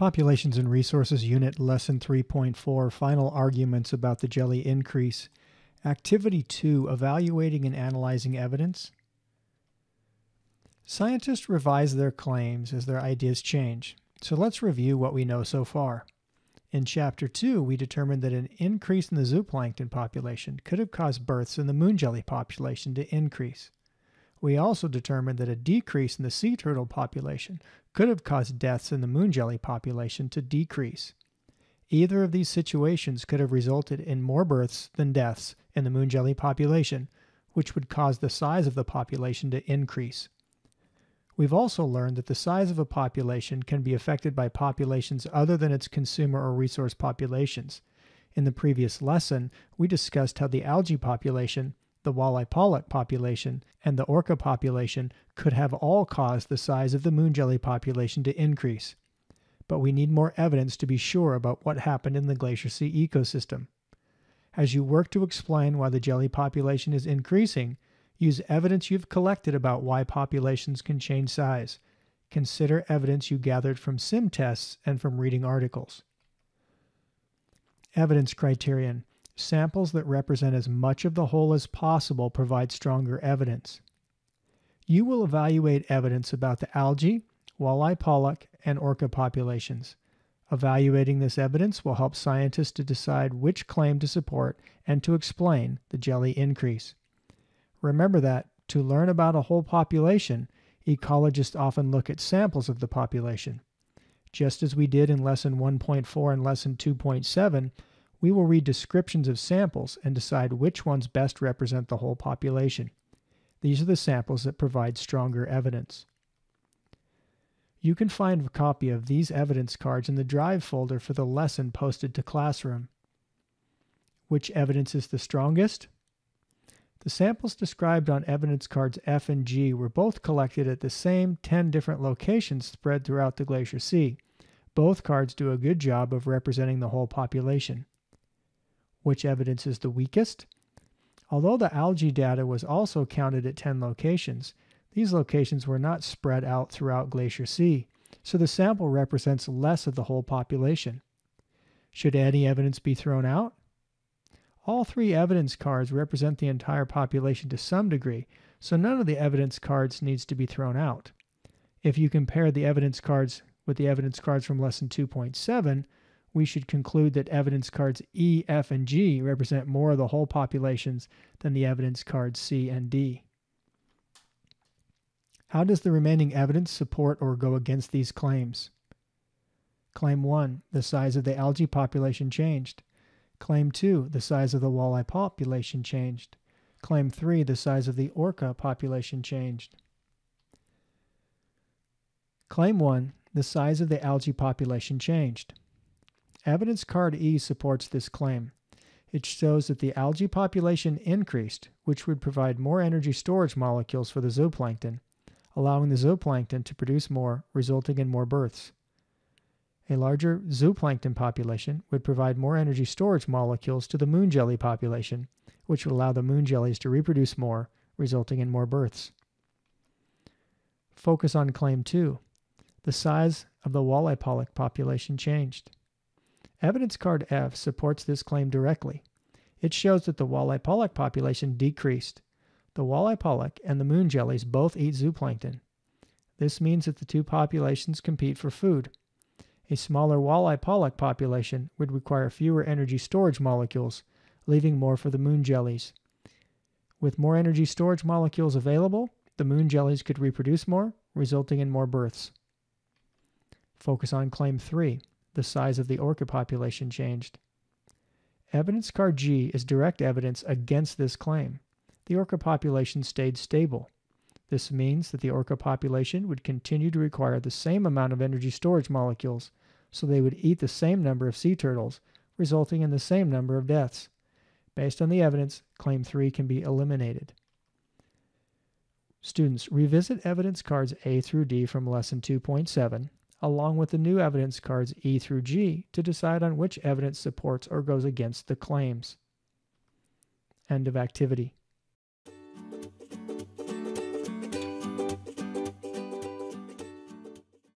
Populations and Resources Unit Lesson 3.4 Final Arguments about the Jelly Increase. Activity 2 Evaluating and Analyzing Evidence. Scientists revise their claims as their ideas change, so let's review what we know so far. In Chapter 2, we determined that an increase in the zooplankton population could have caused births in the moon jelly population to increase. We also determined that a decrease in the sea turtle population could have caused deaths in the moon jelly population to decrease. Either of these situations could have resulted in more births than deaths in the moon jelly population, which would cause the size of the population to increase. We've also learned that the size of a population can be affected by populations other than its consumer or resource populations. In the previous lesson, we discussed how the algae population the walleye pollock population, and the orca population could have all caused the size of the moon jelly population to increase. But we need more evidence to be sure about what happened in the Glacier Sea ecosystem. As you work to explain why the jelly population is increasing, use evidence you've collected about why populations can change size. Consider evidence you gathered from sim tests and from reading articles. Evidence criterion Samples that represent as much of the whole as possible provide stronger evidence. You will evaluate evidence about the algae, walleye pollock, and orca populations. Evaluating this evidence will help scientists to decide which claim to support and to explain the jelly increase. Remember that to learn about a whole population, ecologists often look at samples of the population. Just as we did in Lesson 1.4 and Lesson 2.7, we will read descriptions of samples and decide which ones best represent the whole population. These are the samples that provide stronger evidence. You can find a copy of these evidence cards in the Drive folder for the lesson posted to Classroom. Which evidence is the strongest? The samples described on evidence cards F and G were both collected at the same 10 different locations spread throughout the Glacier Sea. Both cards do a good job of representing the whole population which evidence is the weakest. Although the algae data was also counted at 10 locations, these locations were not spread out throughout Glacier Sea, so the sample represents less of the whole population. Should any evidence be thrown out? All three evidence cards represent the entire population to some degree, so none of the evidence cards needs to be thrown out. If you compare the evidence cards with the evidence cards from lesson 2.7, we should conclude that evidence cards E, F, and G represent more of the whole populations than the evidence cards C and D. How does the remaining evidence support or go against these claims? Claim 1 The size of the algae population changed. Claim 2 The size of the walleye population changed. Claim 3 The size of the orca population changed. Claim 1 The size of the algae population changed. Evidence card E supports this claim. It shows that the algae population increased, which would provide more energy storage molecules for the zooplankton, allowing the zooplankton to produce more, resulting in more births. A larger zooplankton population would provide more energy storage molecules to the moon jelly population, which would allow the moon jellies to reproduce more, resulting in more births. Focus on Claim 2. The size of the walleye pollock population changed. Evidence card F supports this claim directly. It shows that the walleye pollock population decreased. The walleye pollock and the moon jellies both eat zooplankton. This means that the two populations compete for food. A smaller walleye pollock population would require fewer energy storage molecules, leaving more for the moon jellies. With more energy storage molecules available, the moon jellies could reproduce more, resulting in more births. Focus on Claim 3 the size of the orca population changed. Evidence card G is direct evidence against this claim. The orca population stayed stable. This means that the orca population would continue to require the same amount of energy storage molecules, so they would eat the same number of sea turtles, resulting in the same number of deaths. Based on the evidence, Claim 3 can be eliminated. Students, revisit evidence cards A through D from Lesson 2.7 along with the new evidence cards E through G to decide on which evidence supports or goes against the claims. End of activity.